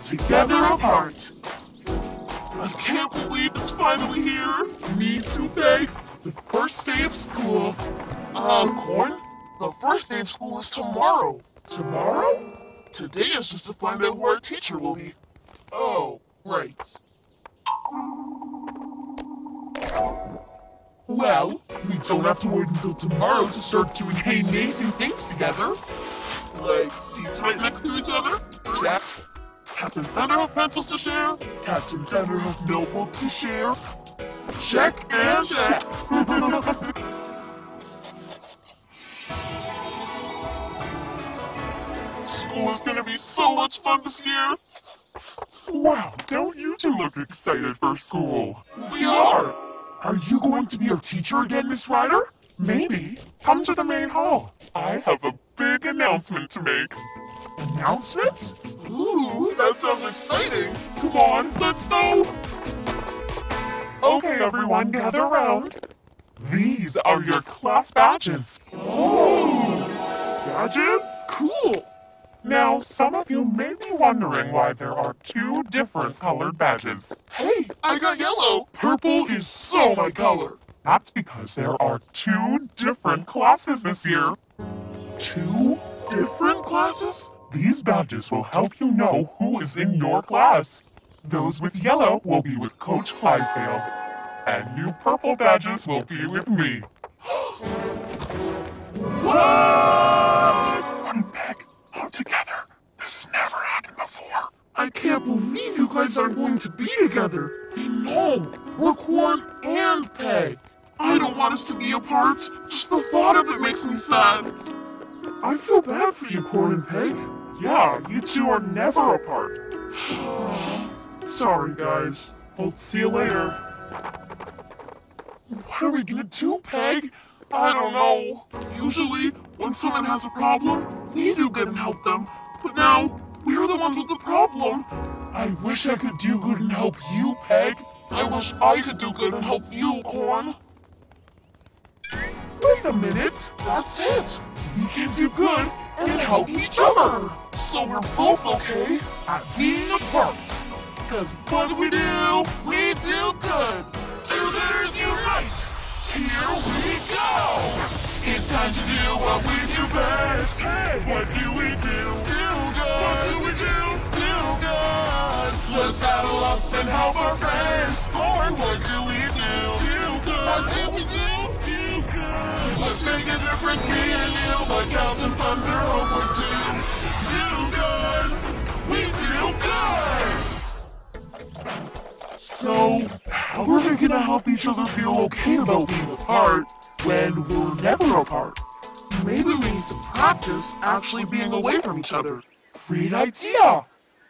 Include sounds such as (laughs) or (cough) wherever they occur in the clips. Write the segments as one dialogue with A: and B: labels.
A: together apart. I can't believe it's finally here. Me too, Peg. The first day of school. Uh, Corn? The first day of school is tomorrow. Tomorrow? Today is just to find out who our teacher will be. Oh, right. Well, we don't have to wait until tomorrow to start doing amazing things together. Like seats right next to each other? Captain Thunderhoof pencils to share. Captain Thunderhoof notebook to share. Check and check. (laughs) School is gonna be so much fun this year. Wow, don't you two look excited for school? We are. Are you going to be our teacher again, Miss Ryder? Maybe. Come to the main hall. I have a big announcement to make. Announcement? Ooh, that sounds exciting. Come on, let's go. Okay, everyone, gather around. These are your class badges. Oh, badges? Cool. Now, some of you may be wondering why there are two different colored badges. Hey, I got yellow. Purple is so my color. That's because there are two different classes this year. Two different classes? These badges will help you know who is in your class. Those with yellow will be with Coach Clydesdale. And you purple badges will be with me. For you, Corn and Peg. Yeah, you two are never apart. (sighs) Sorry, guys. I'll see you later. What are we gonna do, Peg? I don't know. Usually, when someone has a problem, we do good and help them. But now, we're the ones with the problem. I wish I could do good and help you, Peg. I wish I could do good and help you, Corn. Wait a minute. That's it. We can do good and help each other. So we're both okay at being apart. Cause what we do? We do good. Two gooders unite. Here we go. It's time to do what we do best. Hey, what do we do? Do good. What do we do? Do good. Let's saddle up and help our friends. Or what do we do? Do good. What do we do? Let's make a difference, me and you. Like cows and over two. Do good. We good. So, how are we gonna help each other feel okay about being apart when we're never apart? Maybe we need to practice actually being away from each other. Great idea!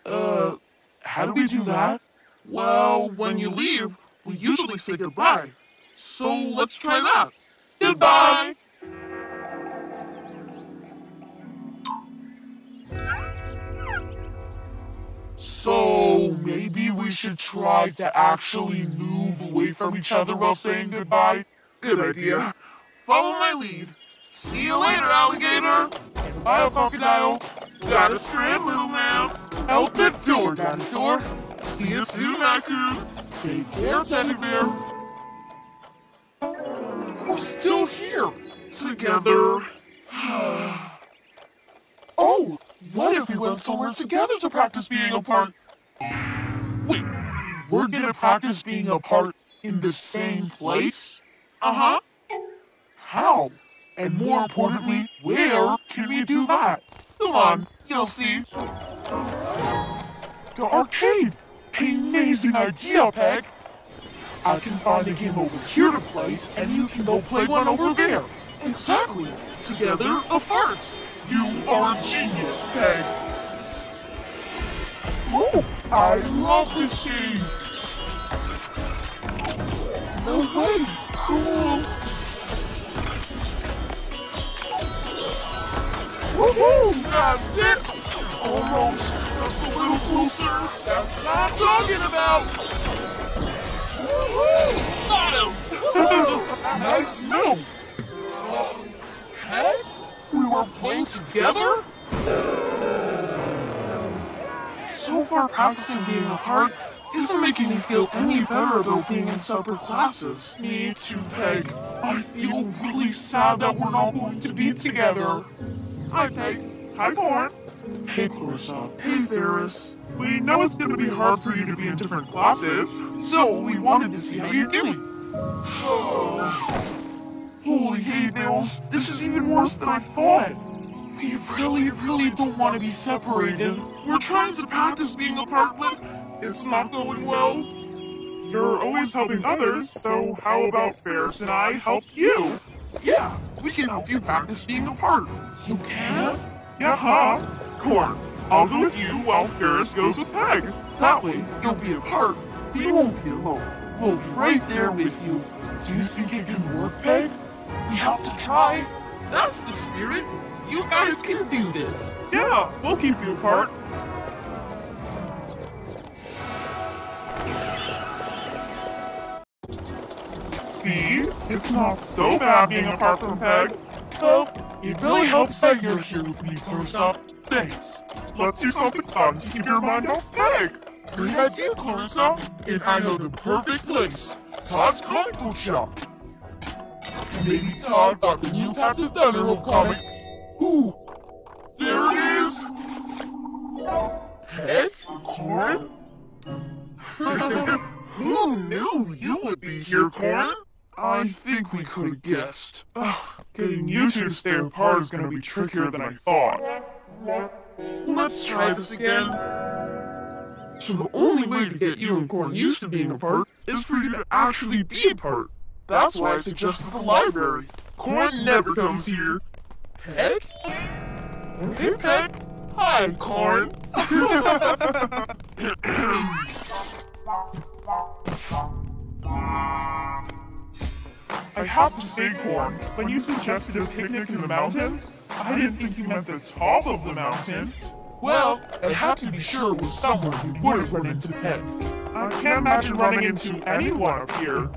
A: Uh, how do we do that? Well, when you leave, we usually say goodbye. So let's try that. Goodbye! So maybe we should try to actually move away from each other while saying goodbye? Good idea. Follow my lead. See you later, alligator. Bye, crocodile. Got a strand, little man. Out the door, dinosaur. See you soon, Aku. Take care, teddy bear. We're still here. Together. (sighs) oh, what if we went somewhere together to practice being apart? Wait, we're gonna practice being apart in the same place? Uh-huh. How? And more importantly, where can we do that? Come on, you'll see. The arcade! Amazing idea, Peg! I can find a game over here to play, and you can go play one over there. Exactly. Together, apart. You are a genius, Peg. Oh, I love this game. No way. Cool. Woohoo! That's it! Almost. Just a little closer. That's what I'm talking about. Got him! nice move. Hey? We were playing together? so far practicing being apart isn't making me feel any better about being in separate classes. Me too, Peg. I feel really sad that we're not going to be together. Hi, Peg. Hi, Corn. Hey, Clarissa. Hey, Ferris. We know it's going to be hard for you to be in different classes, so we wanted to see how you're doing. (sighs) Holy hay this is even worse than I thought. We really, really don't want to be separated. We're trying to practice being apart, but it's not going well. You're always helping others, so how about Ferris and I help you? Yeah, we can help you practice being apart. You can? Yeah, huh? Corn, I'll go with you while Ferris goes with Peg. That way, you'll be apart, but you won't be alone. We'll be right there with you. Do you think it can work, Peg? We have to try. That's the spirit. You guys can do this. Yeah, we'll keep you apart. See? It's not so bad being apart from Peg. Well, it really helps that you're here with me, Clarissa. Thanks. Let's do something fun to keep your mind off Peg. Great idea, Clarissa. And I know the perfect place. Todd's comic book shop. Maybe Todd got the new Captain Thunderhoof comic. Ooh, there it is. Peg? Corn? (laughs) Who knew you would be here, Corn? I think we could have guessed. Ugh, (sighs) getting you two to stay apart is gonna be trickier than I thought. Let's try this again. So the only way to get you and Corn used to being apart is for you to actually be apart. That's why I suggested the library. Corn never comes here. Peg? Hey, Peg. Hi, Corn. (laughs) (laughs) have to say, Corn, when you suggested a picnic in the mountains, I didn't think you meant the top of the mountain. Well, I had to be sure it was somewhere we would have run into Peg. I can't imagine running into anyone up here.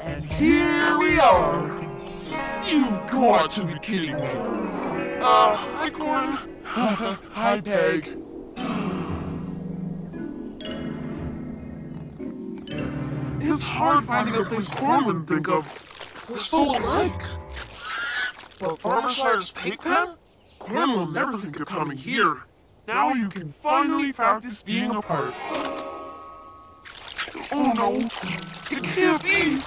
A: And here we are. You've got to be kidding me. Uh, hi, Corn. (laughs) hi, Peg. It's hard finding a place Corn wouldn't think of. We're so alike. But Farmer Shire's pig pen? Corn will never think of coming here. Now you can finally practice being apart. Oh no, it can't be.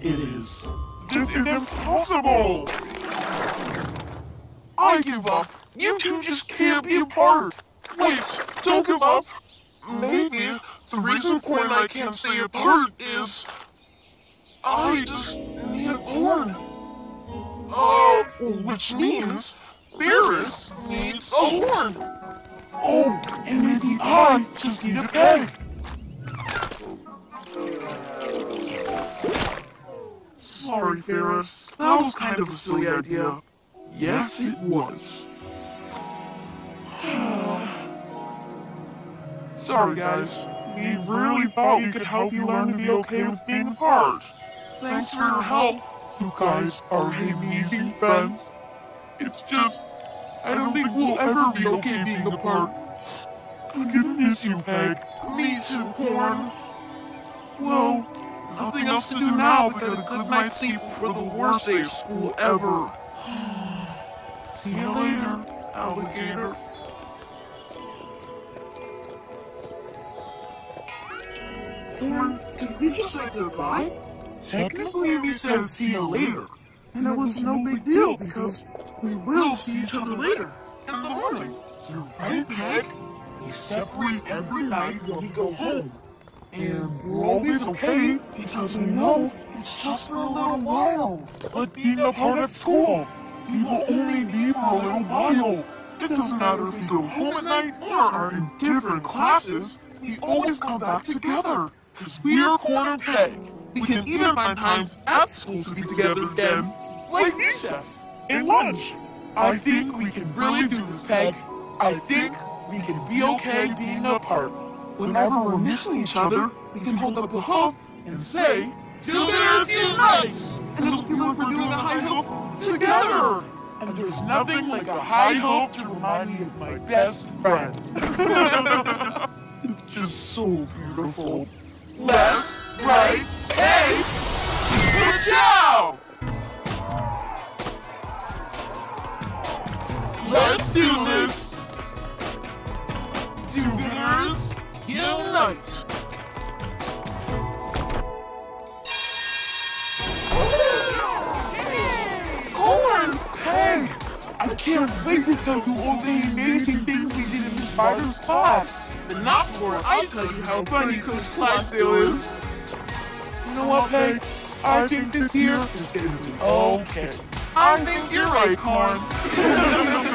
A: It is. This is impossible! I give up. You two just can't be apart. Wait, don't give up. Maybe the reason Corn and I can't stay apart is I just need a corn. Uh, which means Ferris needs a horn. Oh, and maybe I just need a peg. Sorry, Ferris. That was kind of a silly idea. Yes, it was. (sighs) Sorry, guys. We really thought we could help you learn to be okay with being apart. Thanks for your help. You guys are amazing friends. It's just, I don't think we'll ever be okay being apart. I'm gonna miss you, Peg. Me too, Corn. Well, nothing else to do now but get a good night's sleep before the worst day of school ever. See you later, alligator. Corn, did we just say goodbye? Technically, we said see you later. And it was no big deal because we will see each other later in the morning. You're right, Peg. We separate every night when we go home. And we're always okay because we know it's just for a little while. But being apart at school, we will only be for a little while. It doesn't matter if we go home at night or are in different classes, we always come back together. Because we are Corn and Peg. We can even find times at school to be together again, like recess and lunch. I think we can really do this, Peg. I think we can be okay being apart. Whenever we're missing each other, we can hold up a hoof and say, Till there's you nice! And it'll be like we're doing a high hoof together! And there's nothing like a high hope to remind me of my best friend. (laughs) it's just so beautiful. Left, right! Watch out! Let's do this! Tubulars, unite! Corn! Hey! I can't wait to tell you all the amazing things we did in Miss Ryder's class! But not before I'll tell you how funny Coach Clydesdale is! You know what, Peg? I think this year is gonna be okay. I think you're right, Corn. (laughs)